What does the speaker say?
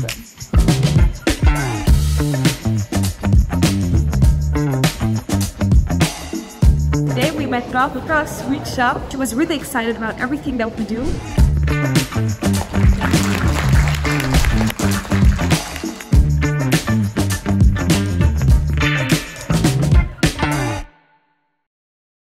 Today we met Ralph across Sweet Shop. She was really excited about everything that we do.